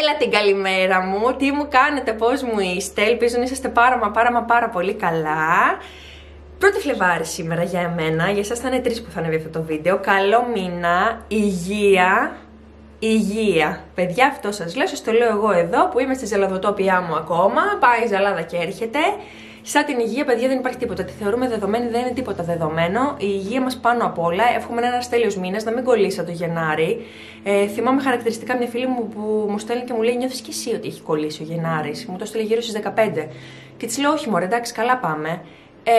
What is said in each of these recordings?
Έλα την καλημέρα μου, τι μου κάνετε, πώς μου είστε, ελπίζω να είσαστε πάρα μα πάρα μα πάρα πολύ καλά. Πρώτη Φλεβάρη σήμερα για εμένα, για εσάς θα είναι τρεις που θα ανέβει αυτό το βίντεο. Καλό μήνα, υγεία, υγεία. Παιδιά αυτό σας λέω, σας το λέω εγώ εδώ που είμαι στη ζελαδοτόπια μου ακόμα, πάει η ζαλάδα και έρχεται. Σαν την υγεία, παιδιά, δεν υπάρχει τίποτα. Τη θεωρούμε δεδομένη, δεν είναι τίποτα δεδομένο. Η υγεία μας πάνω απ' όλα. Εύχομαι να είναι ένας τέλειος μήνας, να μην κολλήσει το Γενάρη. Ε, θυμάμαι χαρακτηριστικά μια φίλη μου που μου στέλνει και μου λέει: Νιώθεις και εσύ ότι έχει κολλήσει ο Γενάρης; Μου το στέλνει γύρω στις 15. Και της λέω: Όχι, μωρέ, εντάξει, καλά πάμε. Ε,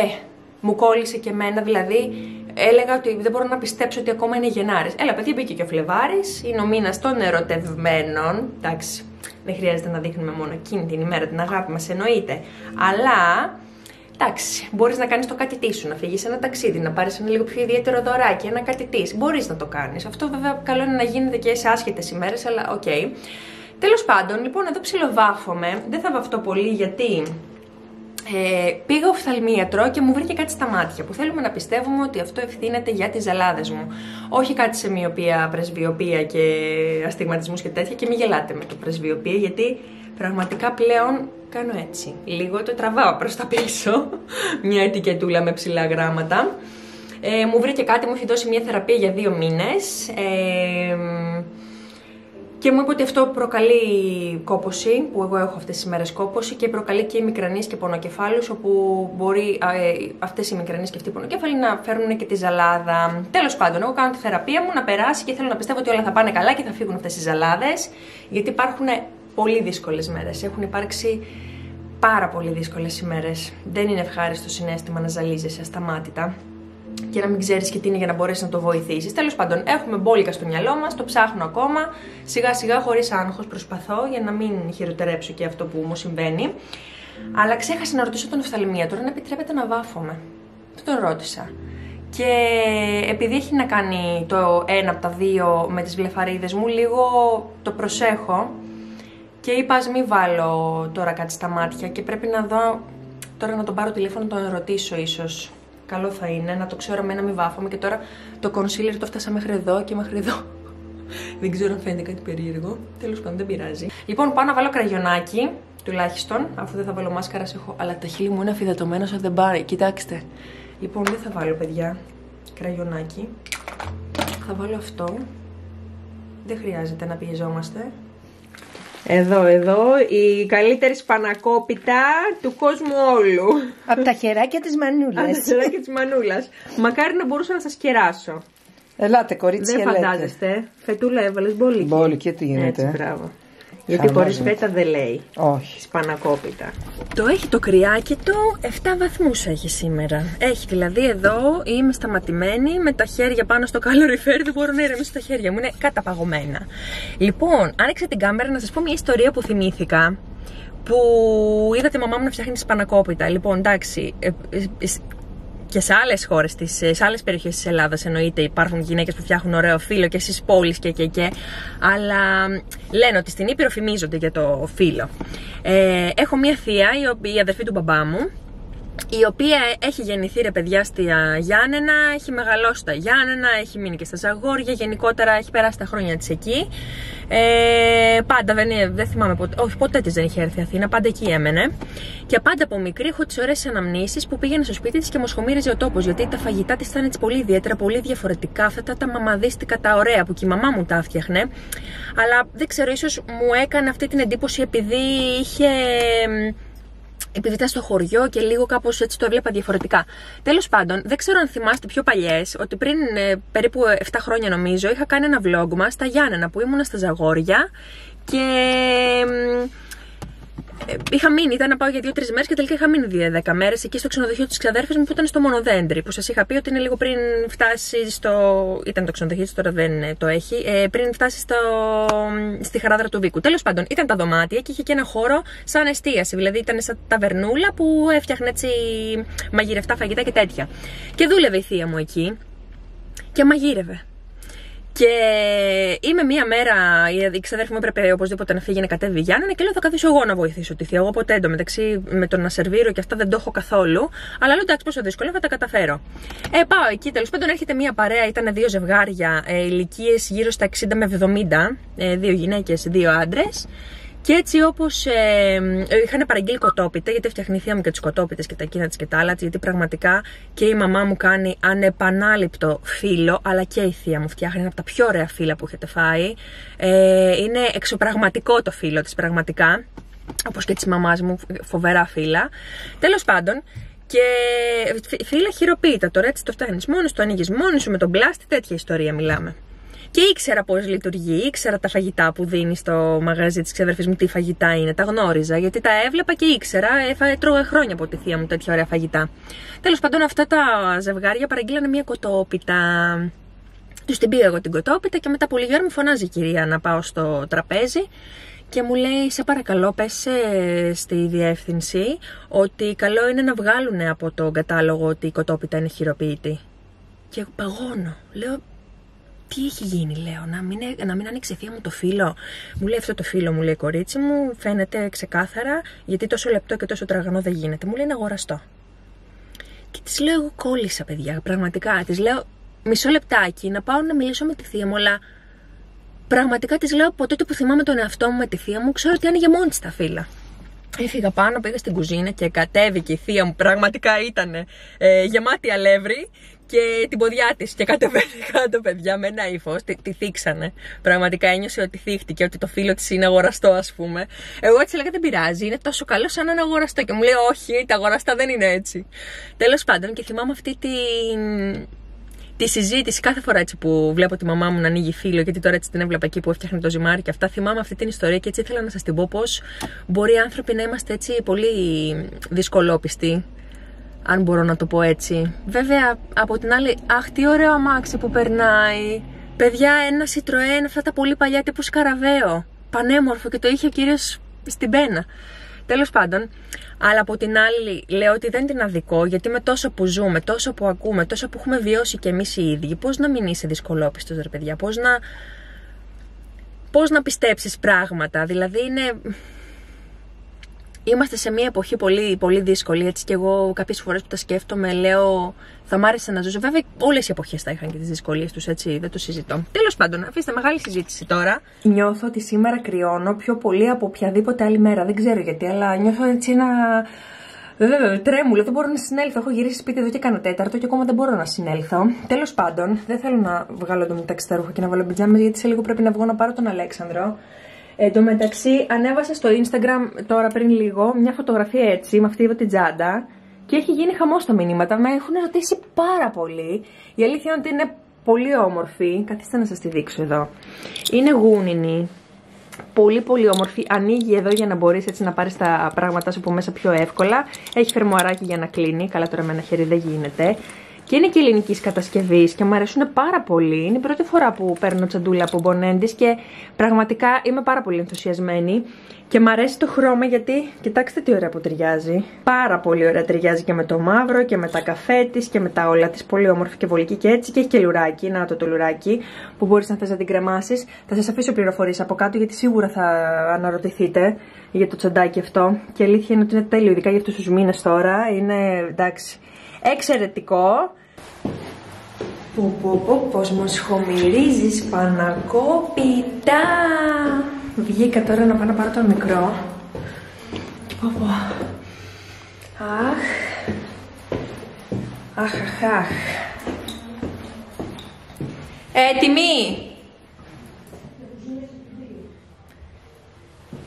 μου κόλλησε και εμένα, δηλαδή έλεγα ότι δεν μπορώ να πιστέψω ότι ακόμα είναι Γενάρης. Έλα, παιδί, μπήκε και ο Φλεβάρης, είναι ο μήνας των ερωτευμένων. Εντάξει, δεν χρειάζεται να δείχνουμε μόνο εκείνη την ημέρα την αγάπη μας, εννοείται. Αλλά Εντάξει, μπορείς να κάνεις το κάτι τι σου, να φύγεις ένα ταξίδι, να πάρεις ένα λίγο πιο ιδιαίτερο δωράκι, ένα κάτι τι. Μπορείς να το κάνεις. Αυτό βέβαια καλό είναι να γίνεται και σε άσχετες ημέρες, αλλά OK. Okay. Τέλος πάντων, λοιπόν, εδώ ψιλοβάφομαι. Δεν θα βαφτώ πολύ γιατί ε, πήγα οφθαλμίατρο και μου βρήκε κάτι στα μάτια που θέλουμε να πιστεύουμε ότι αυτό ευθύνεται για τις ζαλάδες μου. Όχι κάτι σε μοιοπία, πρεσβειοπία και αστιγματισμούς και τέτοια και μην γελάτε με το πρεσβειοπία γιατί πραγματικά πλέον κάνω έτσι. Λίγο το τραβάω προς τα πίσω, μια ετικετούλα με ψηλά γράμματα. Ε, μου βρήκε κάτι, μου έχει δώσει μια θεραπεία για δύο μήνες. Ε, και μου είπε ότι αυτό προκαλεί κόποση, που εγώ έχω αυτές τις μέρες κόποση και προκαλεί και μικρανίες και πονοκεφάλους, όπου μπορεί ε, αυτές οι μικρανίες και αυτοί οι πονοκέφαλοι να φέρουν και τη ζαλάδα. Τέλος πάντων, εγώ κάνω τη θεραπεία μου να περάσει και θέλω να πιστεύω ότι όλα θα πάνε καλά και θα φύγουν αυτές οι ζαλάδες, γιατί υπάρχουν πολύ δύσκολες μέρες. Έχουν υπάρξει πάρα πολύ δύσκολες ημέρες. Δεν είναι ευχάριστο συνέστημα να ζαλίζεσαι ασταμάτητα και να μην ξέρεις και τι είναι για να μπορέσεις να το βοηθήσεις. Τέλος πάντων, έχουμε μπόλικα στο μυαλό μας, το ψάχνω ακόμα. Σιγά σιγά, χωρίς άγχος, προσπαθώ για να μην χειροτερέψω και αυτό που μου συμβαίνει. Αλλά ξέχασα να ρωτήσω τον οφθαλμία αν επιτρέπεται να βάφομαι. Αυτό τον ρώτησα. Και επειδή έχει να κάνει το ένα από τα δύο με τις βλεφαρίδες μου, λίγο το προσέχω και είπα ας μην βάλω τώρα κάτι στα μάτια και πρέπει να δω, τώρα να τον πάρω τηλέφωνο, να τον ρωτήσω ίσως καλό θα είναι να το ξέρω εμένα, μην βάφομαι και τώρα το concealer το φτάσα μέχρι εδώ και μέχρι εδώ. δεν ξέρω αν φαίνεται κάτι περίεργο. Τέλος πάντων, δεν πειράζει. Λοιπόν, πάω να βάλω κραγιονάκι, τουλάχιστον, αφού δεν θα βάλω μάσκαρας, έχω. Αλλά τα χείλη μου είναι αφιδατωμένα σαν δεν πάρει. Κοιτάξτε. Λοιπόν, δεν θα βάλω, παιδιά, κραγιονάκι. Θα βάλω αυτό. Δεν χρειάζεται να πιεζόμαστε. Εδώ, εδώ, η καλύτερη σπανακόπιτα του κόσμου όλου. Από τα χεράκια της μανούλας. Από τα χεράκια της μανούλας. Μακάρι να μπορούσα να σας κεράσω. Ελάτε κορίτσια, Δεν φαντάζεστε. Φετούλα έβαλες μπόλικη. Μπόλικη, και τι γίνεται. Έτσι, μπράβο. Γιατί χωρίς φέτα δεν λέει. Όχι. Σπανακόπιτα. Το έχει το κρυάκι του 7 βαθμούς έχει σήμερα. Έχει δηλαδή εδώ είμαι σταματημένη με τα χέρια πάνω στο καλοριφέρ. Δεν μπορώ να ηρεμήσω τα χέρια μου. Είναι καταπαγωμένα. Λοιπόν, άνοιξα την κάμερα να σας πω μια ιστορία που θυμήθηκα που είδα τη μαμά μου να φτιάχνει σπανακόπιτα. Λοιπόν, εντάξει, ε, ε, και σε άλλες χώρες, σε άλλες περιοχές της Ελλάδας εννοείται υπάρχουν γυναίκες που φτιάχνουν ωραίο φύλλο και στις πόλεις και και και. Αλλά λένε ότι στην Ήπειρο φημίζονται για το φύλλο. Ε, έχω μία θεία, η, οποία, η αδερφή του μπαμπά μου, η οποία έχει γεννηθεί ρε παιδιά στη Γιάννενα, έχει μεγαλώσει στα Γιάννενα, έχει μείνει και στα Ζαγόρια, γενικότερα έχει περάσει τα χρόνια της εκεί. Ε, πάντα δεν, δεν θυμάμαι ποτέ, όχι ποτέ της δεν είχε έρθει Αθήνα, πάντα εκεί έμενε. Και πάντα από μικρή έχω τις ωραίες αναμνήσεις που πήγαινε στο σπίτι της και μου σχομίριζε ο τόπος, γιατί τα φαγητά της ήταν έτσι πολύ ιδιαίτερα, πολύ διαφορετικά, αυτά τα μαμαδίστικα, τα ωραία που και η μαμά μου τα έφτιαχνε. Αλλά δεν ξέρω, ίσως μου έκανε αυτή την εντύπωση επειδή είχε επειδή ήταν στο χωριό και λίγο κάπως έτσι το έβλεπα διαφορετικά. Τέλος πάντων, δεν ξέρω αν θυμάστε πιο παλιές, ότι πριν ε, περίπου 7 χρόνια νομίζω είχα κάνει ένα vlog μας στα Γιάννενα που ήμουνα στα Ζαγόρια και ε, είχα μείνει, ήταν να πάω για δύο-τρεις μέρες και τελικά είχα μείνει δύο-δέκα μέρες εκεί στο ξενοδοχείο της ξαδέρφης μου που ήταν στο Μονοδέντρι. Που σας είχα πει ότι είναι λίγο πριν φτάσει στο. ήταν το ξενοδοχείο τώρα δεν ε, το έχει. Ε, πριν φτάσει στο... στη χαράδρα του Βίκου. Τέλος πάντων, ήταν τα δωμάτια και είχε και ένα χώρο σαν εστίαση. Δηλαδή ήταν σαν ταβερνούλα που έφτιαχνε έτσι μαγειρευτά φαγητά και τέτοια. Και δούλευε η θεία μου εκεί και μαγείρευε. Και είμαι μία μέρα, η ξαδέρφη μου έπρεπε οπωσδήποτε να φύγει να κατέβει Γιάννενα και λέω θα καθίσω εγώ να βοηθήσω τη θεία. Εγώ ποτέ εντωμεταξύ με το να σερβίρω και αυτά δεν το έχω καθόλου. Αλλά λέω εντάξει πόσο δύσκολο θα τα καταφέρω. Ε, πάω εκεί, τέλος πάντων έρχεται μία παρέα, ήταν δύο ζευγάρια, ε, ηλικίες γύρω στα 60 με 70, ε, δύο γυναίκες, δύο άντρες. Και έτσι όπως ε, είχαν παραγγείλει κοτόπιτα, γιατί φτιάχνει η θεία μου και τις κοτόπιτες και τα εκείνα της και τα άλλα, γιατί πραγματικά και η μαμά μου κάνει ανεπανάληπτο φύλλο, αλλά και η θεία μου φτιάχνει ένα από τα πιο ωραία φύλλα που έχετε φάει. Ε, είναι εξωπραγματικό το φύλλο της, πραγματικά. Όπως και της μαμάς μου, φοβερά φύλλα. Τέλος πάντων, και φύλλα χειροποίητα τώρα, έτσι το φτιάχνει μόνος, το ανοίγεις μόνος σου με τον πλάστη, τέτοια ιστορία μιλάμε. Και ήξερα πώς λειτουργεί, ήξερα τα φαγητά που δίνει στο μαγαζί της ξαδερφής μου τι φαγητά είναι. Τα γνώριζα γιατί τα έβλεπα και ήξερα. Έφαγα, τρώγα χρόνια από τη θεία μου τέτοια ωραία φαγητά. Τέλος πάντων, αυτά τα ζευγάρια παραγγείλανε μια κοτόπιτα. Τους την πήγα εγώ την κοτόπιτα και μετά πολύ γέρμα μου φωνάζει η κυρία να πάω στο τραπέζι και μου λέει σε παρακαλώ πες στη διεύθυνση ότι καλό είναι να βγάλουν από τον κατάλογο ότι η κοτόπιτα είναι χειροποίητη. Και παγώνω. Λέω τι έχει γίνει, λέω, να μην, να μην ανοίξει θεία μου το φίλο. Μου λέει αυτό το φίλο, μου λέει κορίτσι μου, φαίνεται ξεκάθαρα, γιατί τόσο λεπτό και τόσο τραγανό δεν γίνεται. Μου λέει να αγοραστώ. Και της λέω, εγώ κόλλησα, παιδιά, πραγματικά. Της λέω, μισό λεπτάκι, να πάω να μιλήσω με τη θεία μου, αλλά πραγματικά της λέω από τότε που θυμάμαι τον εαυτό μου με τη θεία μου, ξέρω ότι άνοιγε μόνη της τα φύλλα. Έφυγα πάνω, πήγα στην κουζίνα και κατέβηκε η θεία μου. Πραγματικά ήταν ε, γεμάτη αλεύρι και την ποδιά της. Και κατεβαίνει κάτω, παιδιά, με ένα ύφος. Τη, τη θίξανε. Πραγματικά ένιωσε ότι θύχτηκε, ότι το φίλο της είναι αγοραστό, ας πούμε. Εγώ έτσι λέγα δεν πειράζει, είναι τόσο καλό σαν να είναι αγοραστό. Και μου λέει, Όχι, τα αγοραστά δεν είναι έτσι. Τέλος πάντων, και θυμάμαι αυτή την τη συζήτηση κάθε φορά έτσι που βλέπω τη μαμά μου να ανοίγει φίλο, γιατί τώρα έτσι την έβλεπα εκεί που έφτιαχνε το ζυμάρι και αυτά. Θυμάμαι αυτή την ιστορία και έτσι ήθελα να σας την πω πώς μπορεί οι άνθρωποι να είμαστε έτσι πολύ δυσκολόπιστοι. Αν μπορώ να το πω έτσι. Βέβαια, από την άλλη, αχ, τι ωραίο αμάξι που περνάει. Παιδιά, ένα Citroën, αυτά τα πολύ παλιά τύπου σκαραβαίο. Πανέμορφο και το είχε ο κύριος στην πένα. Τέλος πάντων, αλλά από την άλλη λέω ότι δεν την αδικό, γιατί με τόσο που ζούμε, τόσο που ακούμε, τόσο που έχουμε βιώσει κι εμείς οι ίδιοι, πώς να μην είσαι δυσκολόπιστος, ρε παιδιά, πώς να. Πώς να πιστέψεις πράγματα, δηλαδή είναι Είμαστε σε μια εποχή πολύ, πολύ δύσκολη, έτσι και εγώ κάποιες φορές που τα σκέφτομαι λέω θα μ' άρεσε να ζήσω. Βέβαια όλες οι εποχές θα είχαν και τις δυσκολίες τους, έτσι δεν το συζητώ. Τέλος πάντων, αφήστε μεγάλη συζήτηση τώρα. Νιώθω ότι σήμερα κρυώνω πιο πολύ από οποιαδήποτε άλλη μέρα, δεν ξέρω γιατί, αλλά νιώθω έτσι ένα... Βέβαια, τρέμουλο, δεν μπορώ να συνέλθω. Έχω γυρίσει σπίτι εδώ και κάνω τέταρτο και ακόμα δεν μπορώ να συνέλθω. Τέλος πάντων, δεν θέλω να βγάλω το μεταξύ τα ρούχα και να βάλω πιτζάμε, γιατί σε λίγο πρέπει να βγω να πάρω τον Αλέξανδρο. Εν τω μεταξύ, ανέβασα στο Instagram τώρα πριν λίγο μια φωτογραφία έτσι, με αυτή εδώ την τσάντα και έχει γίνει χαμός στα μηνύματα. Με έχουν ρωτήσει πάρα πολύ. Η αλήθεια είναι ότι είναι πολύ όμορφη. Καθίστε να σας τη δείξω εδώ. Είναι γούνινη. Πολύ πολύ όμορφη. Ανοίγει εδώ για να μπορείς έτσι να πάρεις τα πράγματα σου από μέσα πιο εύκολα. Έχει φερμοαράκι για να κλείνει. Καλά τώρα με ένα χέρι δεν γίνεται και είναι και ελληνικής κατασκευής και μου αρέσουν πάρα πολύ. Είναι η πρώτη φορά που παίρνω τσαντούλα από Μπονέντης και πραγματικά είμαι πάρα πολύ ενθουσιασμένη. Και μου αρέσει το χρώμα γιατί κοιτάξτε τι ωραία που ταιριάζει. Πάρα πολύ ωραία ταιριάζει και με το μαύρο και με τα καφέ της και με τα όλα της. Πολύ όμορφη και βολική και έτσι. Και έχει και λουράκι. Να το το λουράκι που μπορείς να θες να την κρεμάσεις. Θα σας αφήσω πληροφορίες από κάτω γιατί σίγουρα θα αναρωτηθείτε για το τσαντάκι αυτό. Και αλήθεια είναι ότι είναι τέλειο, ειδικά για αυτούς τους μήνες τώρα. Είναι εντάξει εξαιρετικό. Που πω πω πως μας χομυρίζεις Πανακόπιτα. Βγήκα τώρα να πάω να πάρω τον μικρό. Και πω πω. Αχ. Αχ, αχ, αχ. Έτοιμοι.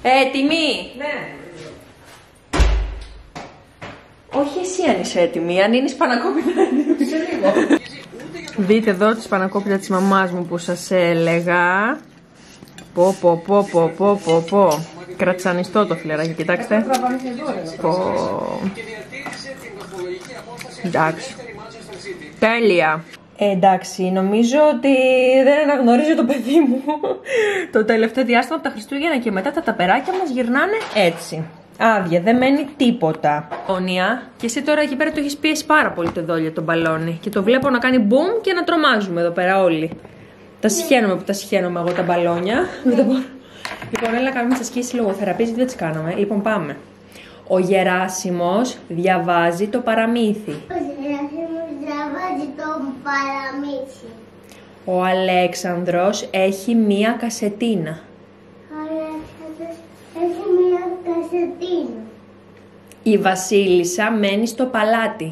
Έτοιμοι. Ναι. Όχι εσύ αν είσαι έτοιμη, αν είναι σπανακόπιτα Σε λίγο. Δείτε εδώ τη σπανακόπιτα της μαμάς μου που σας έλεγα. Πω πω πω πω πω πω πω. Κρατσανιστό το φιλεράκι, κοιτάξτε. Πω. Εντάξει. Τέλεια. Ε, εντάξει, νομίζω ότι δεν αναγνωρίζω το παιδί μου. το τελευταίο διάστημα από τα Χριστούγεννα και μετά τα ταπεράκια μας γυρνάνε έτσι άδεια, δεν μένει τίποτα. Όνια. Και εσύ τώρα εκεί πέρα το έχεις πιέσει πάρα πολύ το δόλιο το μπαλόνι. Και το βλέπω να κάνει boom και να τρομάζουμε εδώ πέρα όλοι. Τα συχαίνομαι που τα συχαίνομαι εγώ τα μπαλόνια. Δεν τα μπορώ. Λοιπόν, έλα να κάνουμε τις ασκήσεις λογοθεραπεία, γιατί δεν τις κάναμε. Λοιπόν, πάμε. Ο Γεράσιμος διαβάζει το παραμύθι. Ο Γεράσιμος διαβάζει το παραμύθι. Ο Αλέξανδρος έχει μία κασετίνα. Ο Αλέξανδρος έχει μια κασετίνα. Η Βασίλισσα μένει στο παλάτι.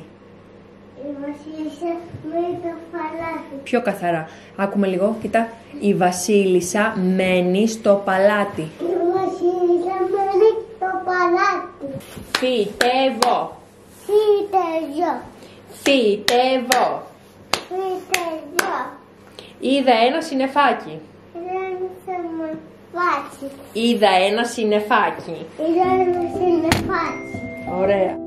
Η Βασίλισσα μένει το παλάτι. Πιο καθαρά. Άκουμε λίγο, κοιτά. Η Βασίλισσα μένει στο παλάτι. Η Βασίλισσα μένει το παλάτι. Φυτεύω. Φύτεζο. Φυτεύω. Φύτεζο. Είδα ένα συννεφάκι. Δεν θα με βάσει. Είδα ένα συννεφάκι. Δεν είναι φάση. Ωραία.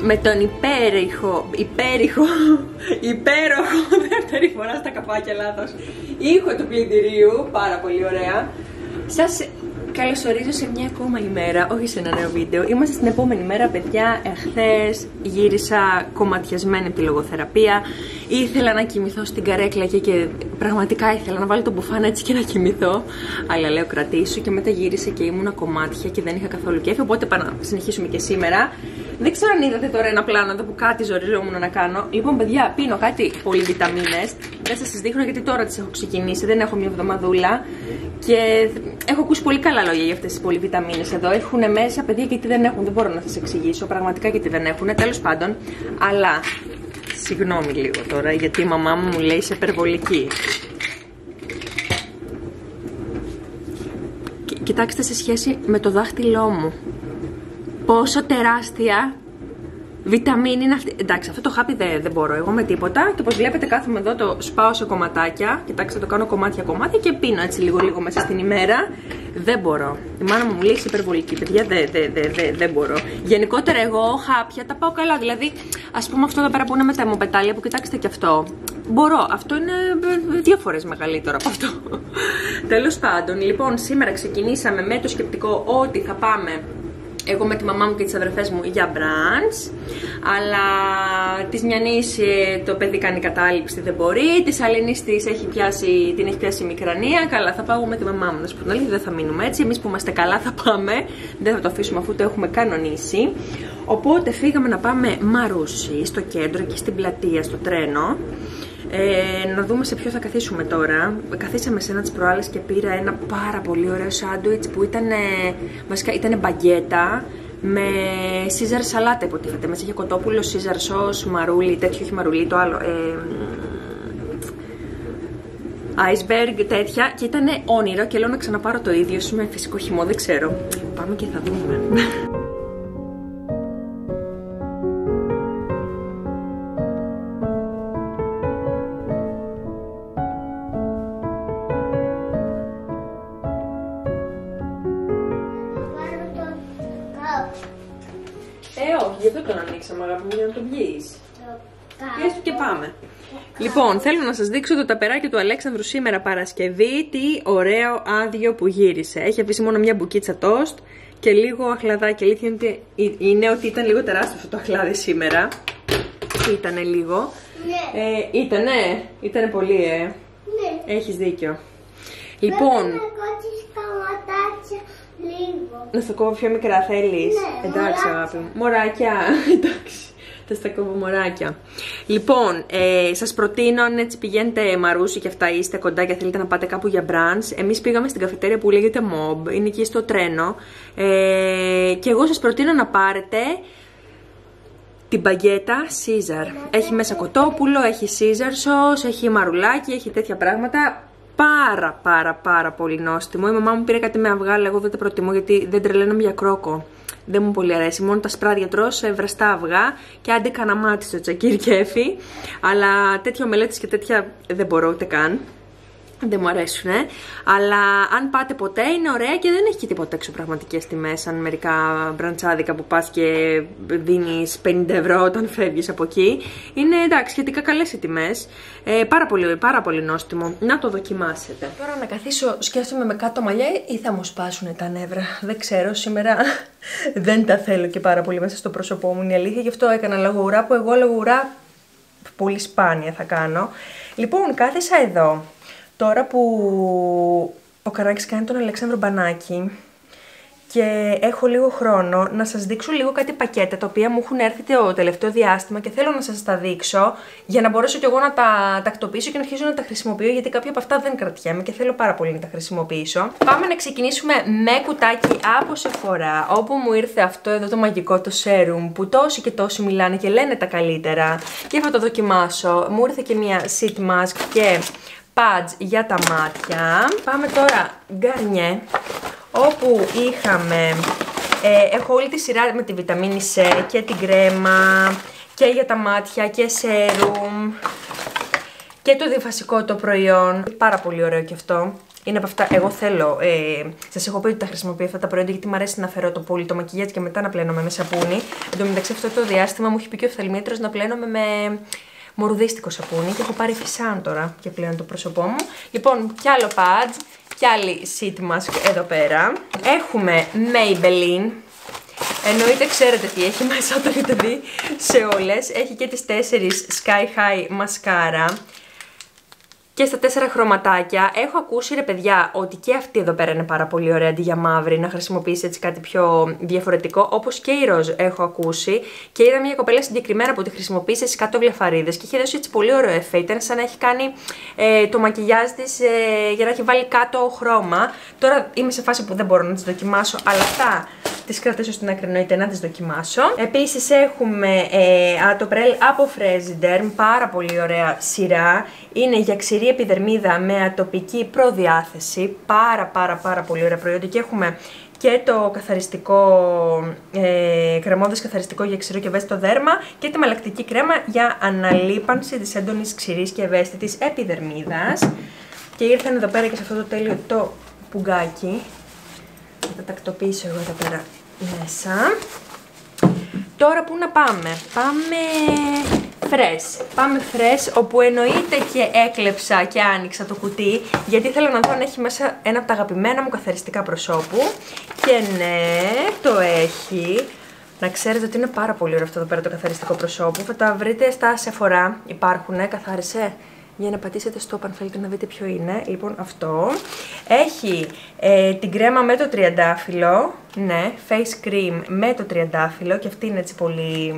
Με τον υπέρηχο, υπέρηχο, υπέροχο, δεύτερη φορά στα καφάκια λάθος, ήχο του πλυντηρίου, πάρα πολύ ωραία. Σας καλωσορίζω σε μια ακόμα ημέρα, όχι σε ένα νέο βίντεο. Είμαστε στην επόμενη μέρα, παιδιά. Εχθές γύρισα κομματιασμένη από τη λογοθεραπεία. Ήθελα να κοιμηθώ στην καρέκλα και, και πραγματικά ήθελα να βάλω τον μπουφάν έτσι και να κοιμηθώ. Αλλά λέω κρατήσου και μετά γύρισε και ήμουνα κομμάτια και δεν είχα καθόλου κέφι. Οπότε πάμε να συνεχίσουμε και σήμερα. Δεν ξέρω αν είδατε τώρα ένα πλάνο εδώ που κάτι ζοριζόμουν να κάνω. Λοιπόν, παιδιά, πίνω κάτι πολυβιταμίνες. Δεν σας τι δείχνω γιατί τώρα τις έχω ξεκινήσει. Δεν έχω μια εβδομαδούλα. Και έχω ακούσει πολύ καλά λόγια για αυτές τις πολυβιταμίνες εδώ. Έχουν μέσα, παιδιά, και τι δεν έχουν. Δεν μπορώ να σας εξηγήσω πραγματικά γιατί δεν έχουν. Τέλος πάντων, αλλά. Συγγνώμη λίγο τώρα, γιατί η μαμά μου μου λέει σε υπερβολική. Κι- Κοιτάξτε σε σχέση με το δάχτυλό μου πόσο τεράστια βιταμίνη είναι αυτή. Εντάξει, αυτό το χάπι δεν, δεν μπορώ εγώ με τίποτα. Και όπως βλέπετε, κάθομαι εδώ, το σπάω σε κομματάκια. Κοιτάξτε, το κάνω κομμάτια-κομμάτια και πίνω έτσι λίγο-λίγο μέσα στην ημέρα. Δεν μπορώ. Η μάνα μου μου λέει είσαι υπερβολική, παιδιά. Δεν δε, δε, δε, δεν μπορώ. Γενικότερα, εγώ χάπια τα πάω καλά. Δηλαδή, ας πούμε αυτό εδώ πέρα που είναι με τα αιμοπετάλια, που κοιτάξτε και αυτό. Μπορώ. Αυτό είναι ε, δύο φορές μεγαλύτερο από αυτό. Τέλος πάντων, λοιπόν, σήμερα ξεκινήσαμε με το σκεπτικό ότι θα πάμε εγώ με τη μαμά μου και τις αδερφές μου για μπραντς αλλά της Μιανής ε, το παιδί κάνει κατάληψη δεν μπορεί. Της Αλήνης της έχει πιάσει, την έχει πιάσει η μικρανία. Καλά θα πάω με τη μαμά μου να σου πω την αλήθεια δεν θα μείνουμε έτσι. Εμείς που είμαστε καλά θα πάμε. Δεν θα το αφήσουμε αφού το έχουμε κανονίσει. Οπότε φύγαμε να πάμε Μαρούσι στο κέντρο και στην πλατεία στο τρένο Ε, να δούμε σε ποιο θα καθίσουμε τώρα. Καθίσαμε σε ένα τις προάλλες και πήρα ένα πάρα πολύ ωραίο σάντουιτς που ήταν, βασικά ήταν μπαγκέτα με σίζαρ σαλάτα υποτίθεται. Μέσα είχε κοτόπουλο, σίζαρ σος, μαρούλι, τέτοιο όχι μαρούλι, το άλλο. Ε, iceberg, τέτοια. Και ήταν όνειρο και λέω να ξαναπάρω το ίδιο με φυσικό χυμό, δεν ξέρω. Πάμε και θα δούμε. Μου, για να το βγεις. Το Πες κάπου. και πάμε. Λοιπόν, θέλω να σας δείξω το ταπεράκι του Αλέξανδρου σήμερα Παρασκευή. Τι ωραίο άδειο που γύρισε. Έχει αφήσει μόνο μια μπουκίτσα τόστ και λίγο αχλαδάκι. Η Αλήθεια είναι ότι- είναι ότι ήταν λίγο τεράστιο αυτό το αχλάδι σήμερα. Ήτανε λίγο. Ναι, Ε, ήτανε, ήτανε πολύ, ε. ναι. Έχεις δίκιο. Λοιπόν, Πρέπει να κότσεις καματάκια λίγο. να στο κόβω πιο μικρά θέλεις; Ναι, Εντάξει μωράκια. αγάπη μου. Μωράκια, εντάξει. Θα στα κόβω μωράκια. Λοιπόν, ε, σας προτείνω αν έτσι πηγαίνετε μαρούσι και αυτά είστε κοντά και θέλετε να πάτε κάπου για μπραντς. Εμείς πήγαμε στην καφετέρια που λέγεται Mob, είναι εκεί στο τρένο. Ε, και εγώ σας προτείνω να πάρετε την μπαγκέτα Caesar. Έχει μέσα κοτόπουλο, έχει Caesar sauce, έχει μαρουλάκι, έχει τέτοια πράγματα. Πάρα πάρα πάρα πολύ νόστιμο. Η μαμά μου πήρε κάτι με αυγά, αλλά εγώ δεν τα προτιμώ γιατί δεν τρελαίνομαι για κρόκο. Δεν μου πολύ αρέσει. Μόνο τα σπράδια τρως σε βραστά αυγά και άντε καναμάτι στο τσακίρ κέφι. Αλλά τέτοιο μελέτης και τέτοια δεν μπορώ ούτε καν. Δεν μου αρέσουν, αλλά αν πάτε ποτέ είναι ωραία και δεν έχει και τίποτα εξωπραγματικέ τιμές. Σαν μερικά μπραντσάδικα που πας και δίνεις 50 ευρώ όταν φεύγεις από εκεί. Είναι εντάξει, σχετικά καλές οι τιμές. Ε, πάρα, πολύ, πάρα πολύ νόστιμο. Να το δοκιμάσετε. Τώρα να καθίσω, σκέφτομαι με κάτω μαλλιά ή θα μου σπάσουν τα νεύρα. Δεν ξέρω, σήμερα δεν τα θέλω και πάρα πολύ μέσα στο πρόσωπό μου. Είναι η αλήθεια, γι' αυτό έκανα λαγοουρά που εγώ λαγοουρά πολύ σπάνια θα κάνω. Λοιπόν, κάθισα εδώ. Τώρα που ο Καράκης κάνει τον Αλεξάνδρο Μπανάκη και έχω λίγο χρόνο να σας δείξω λίγο κάτι πακέτα τα οποία μου έχουν έρθει το τελευταίο διάστημα και θέλω να σας τα δείξω για να μπορέσω κι εγώ να τα τακτοποιήσω και να αρχίσω να τα χρησιμοποιώ γιατί κάποια από αυτά δεν κρατιέμαι και θέλω πάρα πολύ να τα χρησιμοποιήσω. Πάμε να ξεκινήσουμε με κουτάκι από Sephora όπου μου ήρθε αυτό εδώ το μαγικό το serum που τόσοι και τόσοι μιλάνε και λένε τα καλύτερα και θα το δοκιμάσω. Μου ήρθε και μια sheet mask και pads για τα μάτια. Πάμε τώρα γκαρνιέ όπου είχαμε, ε, έχω όλη τη σειρά με τη βιταμίνη C και την κρέμα και για τα μάτια και σέρουμ και το διφασικό το προϊόν. Πάρα πολύ ωραίο και αυτό. Είναι από αυτά, εγώ θέλω, ε, σας έχω πει ότι τα χρησιμοποιώ αυτά τα προϊόντα γιατί μου αρέσει να φέρω το πολύ το μακιγιάζ και μετά να πλένομαι με σαπούνι. Εν τω μεταξύ αυτό το διάστημα μου έχει πει και ο οφθαλμίατρος να πλένομαι με μορουδίστικο σαπούνι και έχω πάρει φυσάν τώρα και πλέον το πρόσωπό μου. Λοιπόν, κι άλλο pads, κι άλλη sheet mask εδώ πέρα. Έχουμε Maybelline. Εννοείται ξέρετε τι έχει μέσα, το έχετε δει σε όλες. Έχει και τις τέσσερις Sky High μασκάρα και στα τέσσερα χρωματάκια. Έχω ακούσει ρε παιδιά ότι και αυτή εδώ πέρα είναι πάρα πολύ ωραία αντί για μαύρη, να χρησιμοποιήσει έτσι κάτι πιο διαφορετικό, όπως και η ροζ έχω ακούσει. Και είδα μια κοπέλα συγκεκριμένα που τη χρησιμοποίησε στις κάτω βλεφαρίδε και είχε δώσει έτσι πολύ ωραίο εφέ. Ήταν σαν να έχει κάνει ε, το μακιγιάζ της ε, για να έχει βάλει κάτω χρώμα. Τώρα είμαι σε φάση που δεν μπορώ να τις δοκιμάσω, αλλά αυτά τις κρατήσω στην άκρη εννοείται να τις δοκιμάσω. Επίσης έχουμε ε, ατοπρέλ από Fresiderm, πάρα πολύ ωραία σειρά. Είναι για ξηρή επιδερμίδα με ατοπική προδιάθεση. Πάρα πάρα πάρα πολύ ωραία προϊόντα και έχουμε και το καθαριστικό, ε, κρεμόδες καθαριστικό για ξηρό και ευαίσθητο δέρμα και τη μαλακτική κρέμα για αναλύπανση της έντονης ξηρής και ευαίσθητης επιδερμίδας. Και ήρθαν εδώ πέρα και σε αυτό το τέλειο το πουγγάκι. Θα τα τακτοποιήσω εγώ εδώ πέρα μέσα. Τώρα που να πάμε; Πάμε φρες. Πάμε φρες όπου εννοείται και έκλεψα και άνοιξα το κουτί γιατί θέλω να δω αν έχει μέσα ένα από τα αγαπημένα μου καθαριστικά προσώπου και ναι, το έχει. Να ξέρετε ότι είναι πάρα πολύ ωραίο αυτό εδώ πέρα το καθαριστικό προσώπου. Θα τα βρείτε στα Sephora. Υπάρχουνε, καθάρισε. Για να πατήσετε stop αν θέλετε να δείτε ποιο είναι. Λοιπόν, αυτό. Έχει ε, την κρέμα με το τριαντάφυλλο, ναι, face cream με το τριαντάφυλλο και αυτή είναι έτσι πολύ...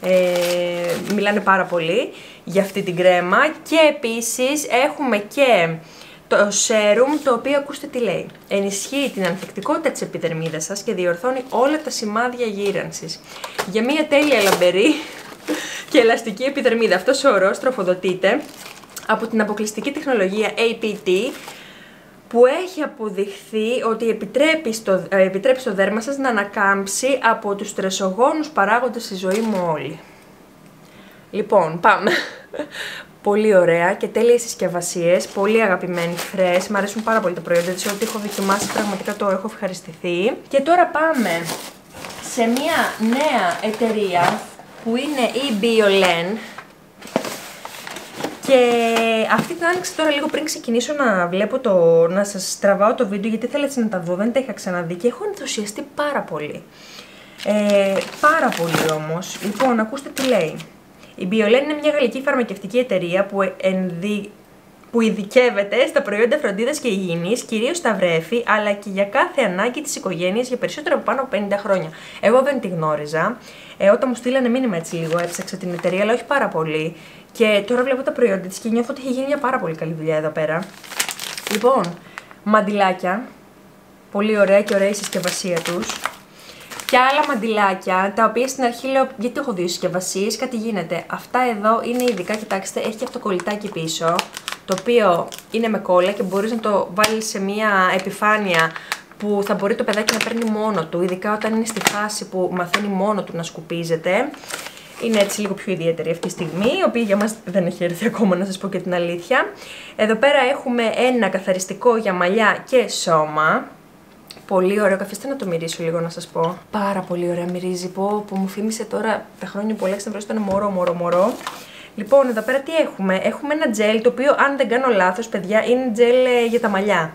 Ε, μιλάνε πάρα πολύ για αυτή την κρέμα και επίσης έχουμε και το serum το οποίο ακούστε τι λέει. Ενισχύει την ανθεκτικότητα της επιδερμίδας σας και διορθώνει όλα τα σημάδια γύρανσης. Για μια τέλεια λαμπερή και ελαστική επιδερμίδα. Αυτός ο ορός τροφοδοτείται από την αποκλειστική τεχνολογία APT που έχει αποδειχθεί ότι επιτρέπει στο, ε, επιτρέπει στο δέρμα σας να ανακάμψει από τους στρεσογόνους παράγοντες στη ζωή μου όλοι. Λοιπόν, πάμε. Πολύ ωραία και τέλειες συσκευασίες, πολύ αγαπημένη φρέσ, μου αρέσουν πάρα πολύ τα προϊόντα της, ό,τι έχω δοκιμάσει πραγματικά το έχω ευχαριστηθεί. Και τώρα πάμε σε μια νέα εταιρεία που είναι η BioLen, και αυτή την άνοιξα τώρα λίγο πριν ξεκινήσω να βλέπω το, να σας τραβάω το βίντεο γιατί ήθελα να τα δω, δεν τα είχα ξαναδεί και έχω ενθουσιαστεί πάρα πολύ. Ε, πάρα πολύ όμως. Λοιπόν, ακούστε τι λέει. Η BioLen είναι μια γαλλική φαρμακευτική εταιρεία που, ενδει... που ειδικεύεται στα προϊόντα φροντίδας και υγιεινής, κυρίως στα βρέφη, αλλά και για κάθε ανάγκη της οικογένειας για περισσότερο από πάνω από 50 χρόνια. Εγώ δεν τη γνώριζα. Ε, όταν μου στείλανε μήνυμα έτσι λίγο, έψαξα την εταιρεία, αλλά όχι πάρα πολύ. Και τώρα βλέπω τα προϊόντα της και νιώθω ότι έχει γίνει μια πάρα πολύ καλή δουλειά εδώ πέρα. Λοιπόν, μαντιλάκια. Πολύ ωραία και ωραία η συσκευασία τους. Και άλλα μαντιλάκια, τα οποία στην αρχή λέω γιατί έχω δύο συσκευασίες, κάτι γίνεται. Αυτά εδώ είναι ειδικά, κοιτάξτε, έχει και αυτό το κολλητάκι πίσω, το οποίο είναι με κόλλα και μπορείς να το βάλεις σε μια επιφάνεια που θα μπορεί το παιδάκι να παίρνει μόνο του, ειδικά όταν είναι στη φάση που μαθαίνει μόνο του να σκουπίζεται. Είναι έτσι λίγο πιο ιδιαίτερη αυτή τη στιγμή, η οποία για μας δεν έχει έρθει ακόμα να σας πω και την αλήθεια. Εδώ πέρα έχουμε ένα καθαριστικό για μαλλιά και σώμα. Πολύ ωραίο, καθίστε να το μυρίσω λίγο να σας πω. Πάρα πολύ ωραία μυρίζει, πω, που μου θύμισε τώρα τα χρόνια που ο Αλέξανδρος ήταν μωρό, μωρό, μωρό. Λοιπόν, εδώ πέρα τι έχουμε; Έχουμε ένα τζέλ, το οποίο αν δεν κάνω λάθος, παιδιά, είναι τζέλ ε, για τα μαλλιά.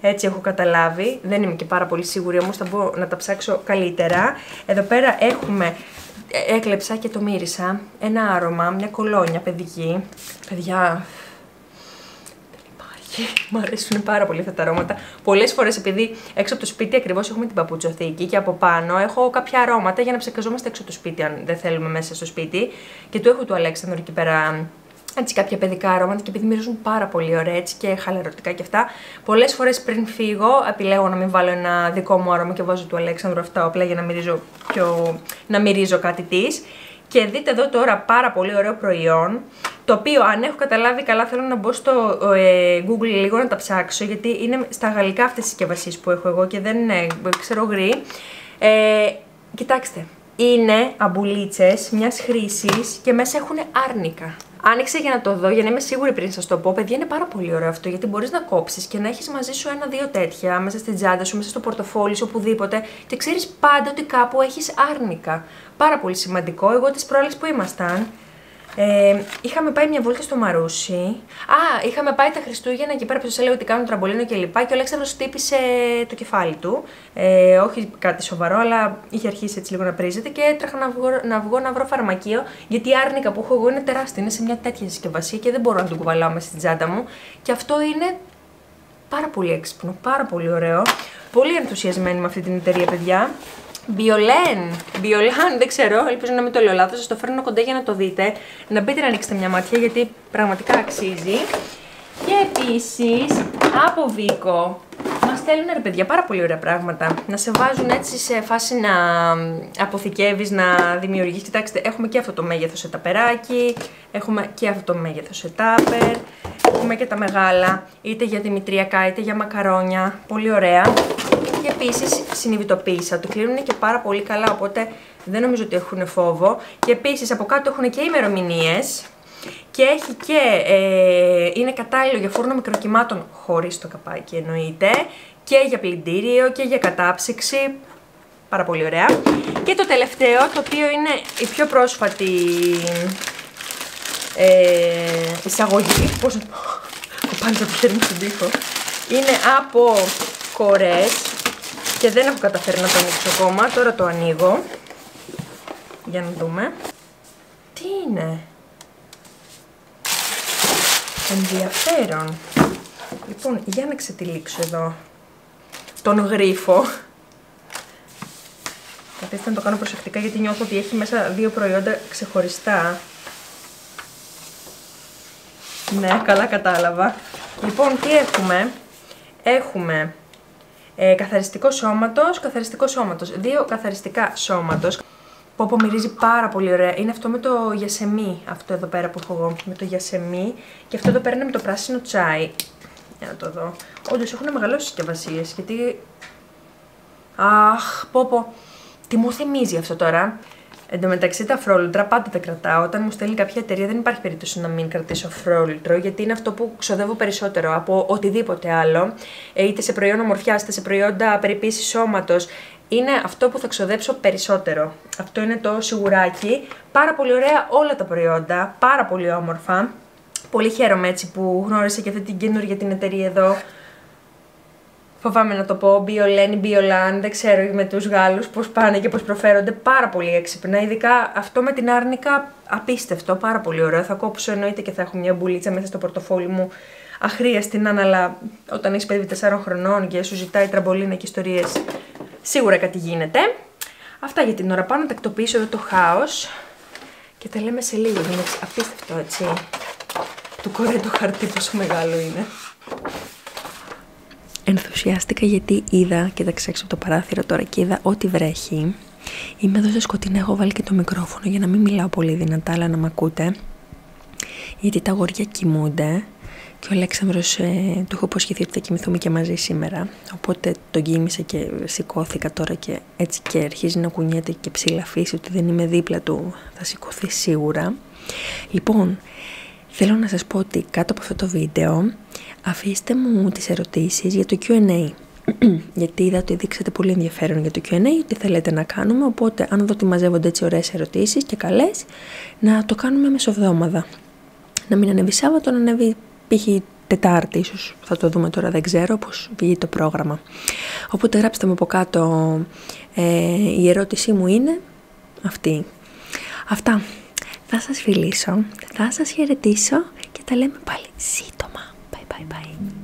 Έτσι έχω καταλάβει. Δεν είμαι και πάρα πολύ σίγουρη, όμως θα μπορώ να τα ψάξω καλύτερα. Εδώ πέρα έχουμε έκλεψα και το μύρισα. Ένα άρωμα, μια κολόνια παιδική. Παιδιά, δεν υπάρχει. Μου αρέσουν πάρα πολύ αυτά τα αρώματα. Πολλές φορές, επειδή έξω από το σπίτι ακριβώς έχουμε την παπουτσοθήκη και από πάνω έχω κάποια αρώματα για να ψεκαζόμαστε έξω από το σπίτι, αν δεν θέλουμε μέσα στο σπίτι. Και του έχω του Αλέξανδρου εκεί πέρα έτσι κάποια παιδικά αρώματα και επειδή μυρίζουν πάρα πολύ ωραία έτσι και χαλαρωτικά και αυτά. Πολλές φορές πριν φύγω, επιλέγω να μην βάλω ένα δικό μου άρωμα και βάζω του Αλέξανδρου αυτά απλά για να μυρίζω, πιο... να μυρίζω κάτι της. Και δείτε εδώ τώρα πάρα πολύ ωραίο προϊόν, το οποίο αν έχω καταλάβει καλά θέλω να μπω στο ε, Google λίγο να τα ψάξω, γιατί είναι στα γαλλικά αυτές τις συσκευασίες που έχω εγώ και δεν είναι, ξέρω γρή. Ε, κοιτάξτε, είναι αμπουλίτσες μιας χρήσης και μέσα έχουν άρνικα. Άνοιξε για να το δω, για να είμαι σίγουρη πριν σας το πω. Παιδιά, είναι πάρα πολύ ωραίο αυτό γιατί μπορείς να κόψεις και να έχεις μαζί σου ένα-δύο τέτοια μέσα στην τσάντα σου, μέσα στο πορτοφόλι σου, οπουδήποτε και ξέρεις πάντα ότι κάπου έχεις άρνικα. Πάρα πολύ σημαντικό. Εγώ τις προάλλε που ήμασταν, ε, είχαμε πάει μια βόλτα στο Μαρούσι. Α, είχαμε πάει τα Χριστούγεννα εκεί πέρα που σας έλεγα ότι κάνουν τραμπολίνο και λοιπά. Και ο Αλέξανδρος τύπησε το κεφάλι του. Ε, όχι κάτι σοβαρό, αλλά είχε αρχίσει έτσι λίγο να πρίζεται και έτρεχα να βγω, να βγω να βρω φαρμακείο. Γιατί η άρνηκα που έχω εγώ είναι τεράστια. Είναι σε μια τέτοια συσκευασία και δεν μπορώ να την κουβαλάω μέσα στην τσάντα μου. Και αυτό είναι πάρα πολύ έξυπνο, πάρα πολύ ωραίο. Πολύ ενθουσιασμένη με αυτή την εταιρεία, παιδιά. Μπιολέν, Μπιολάν, δεν ξέρω, ελπίζω να μην το λέω λάθος, σας το φέρνω κοντά για να το δείτε, να μπείτε να ανοίξετε μια ματιά γιατί πραγματικά αξίζει. Και επίσης από Βίκο μας στέλνουν ρε παιδιά πάρα πολύ ωραία πράγματα. Να σε βάζουν έτσι σε φάση να αποθηκεύεις, να δημιουργείς. Κοιτάξτε, έχουμε και αυτό το μέγεθος σε ταπεράκι, έχουμε και αυτό το μέγεθος σε τάπερ, έχουμε και τα μεγάλα, είτε για δημητριακά είτε για μακαρόνια. Πολύ ωραία. Και επίσης συνειδητοποίησα ότι κλείνουν και πάρα πολύ καλά, οπότε δεν νομίζω ότι έχουν φόβο. Και επίσης από κάτω έχουν και ημερομηνίες. Και έχει και, ε, είναι κατάλληλο για φούρνο μικροκυμάτων χωρίς το καπάκι εννοείται και για πλυντήριο και για κατάψυξη, πάρα πολύ ωραία. Και το τελευταίο, το οποίο είναι η πιο πρόσφατη ε, εισαγωγή, πώς να το πω, πάλι το χέρι μου στον τοίχο, είναι από κορές και δεν έχω καταφέρει να το ανοίξω ακόμα, τώρα το ανοίγω. Για να δούμε. Τι είναι; ενδιαφέρον. Λοιπόν, για να ξετυλίξω εδώ τον γρίφο. Καθίστε να το κάνω προσεκτικά γιατί νιώθω ότι έχει μέσα δύο προϊόντα ξεχωριστά. Ναι, καλά κατάλαβα. Λοιπόν, τι έχουμε; Έχουμε ε, καθαριστικός σώματος, καθαριστικός σώματος. Δύο καθαριστικά σώματος. Πω πω μυρίζει πάρα πολύ ωραία. Είναι αυτό με το γιασεμί, αυτό εδώ πέρα που έχω εγώ, με το γιασεμί. Και αυτό εδώ πέρα είναι με το πράσινο τσάι. Για να το δω. Όντως έχουν μεγαλώσει συσκευασίε γιατί. Αχ, πω πω. Τι μου θυμίζει αυτό τώρα. Εν τω μεταξύ τα φρόλουτρα πάντα τα κρατάω. Όταν μου στέλνει κάποια εταιρεία δεν υπάρχει περίπτωση να μην κρατήσω φρόλουτρο, γιατί είναι αυτό που ξοδεύω περισσότερο από οτιδήποτε άλλο. Ε, είτε σε προϊόν ομορφιάς, είτε σε προϊόντα περιποίησης σώματος. Είναι αυτό που θα ξοδέψω περισσότερο. Αυτό είναι το σιγουράκι. Πάρα πολύ ωραία όλα τα προϊόντα. Πάρα πολύ όμορφα. Πολύ χαίρομαι έτσι που γνώρισα και αυτή την καινούργια την εταιρεία εδώ φοβάμαι να το πω, BioLen, BioLan, δεν ξέρω με τους Γάλλους πώς πάνε και πώς προφέρονται, πάρα πολύ έξυπνα, ειδικά αυτό με την άρνικα, απίστευτο, πάρα πολύ ωραίο, θα κόψω εννοείται και θα έχω μια μπουλίτσα μέσα στο πορτοφόλι μου, αχρίαστη να αλλά όταν έχεις παιδί 4 χρονών και σου ζητάει τραμπολίνα και ιστορίες, σίγουρα κάτι γίνεται. Αυτά για την ώρα, πάω να τακτοποιήσω εδώ το χάος και τα λέμε σε λίγο, είναι απίστευτο έτσι, το κορέτο χαρτί πόσο μεγάλο είναι. Ενθουσιάστηκα γιατί είδα, κοίταξε έξω από το παράθυρο τώρα και είδα ότι βρέχει. Είμαι εδώ στο σκοτεινό, έχω βάλει και το μικρόφωνο για να μην μιλάω πολύ δυνατά, αλλά να μ' ακούτε. Γιατί τα αγόρια κοιμούνται και ο Αλέξανδρος ε, του έχω υποσχεθεί ότι θα κοιμηθούμε και μαζί σήμερα. Οπότε τον κοίμησα και σηκώθηκα τώρα και έτσι και αρχίζει να κουνιέται και ψηλαφίσει ότι δεν είμαι δίπλα του, θα σηκωθεί σίγουρα. Λοιπόν, θέλω να σας πω ότι κάτω από αυτό το βίντεο αφήστε μου τις ερωτήσεις για το Q&A γιατί είδα ότι δείξατε πολύ ενδιαφέρον για το Q&A τι θέλετε να κάνουμε οπότε αν δω ότι μαζεύονται έτσι ωραίες ερωτήσεις και καλές να το κάνουμε μεσοβδόμαδα. Να μην ανέβει Σάββατο, να ανέβει π.χ. Τετάρτη ίσως. Θα το δούμε τώρα δεν ξέρω πως βγει το πρόγραμμα. Οπότε γράψτε μου από κάτω ε, η ερώτησή μου είναι αυτή. Αυτά. Θα σας φιλήσω, θα σας χαιρετήσω και τα λέμε πάλι. Σύντομα. 拜拜。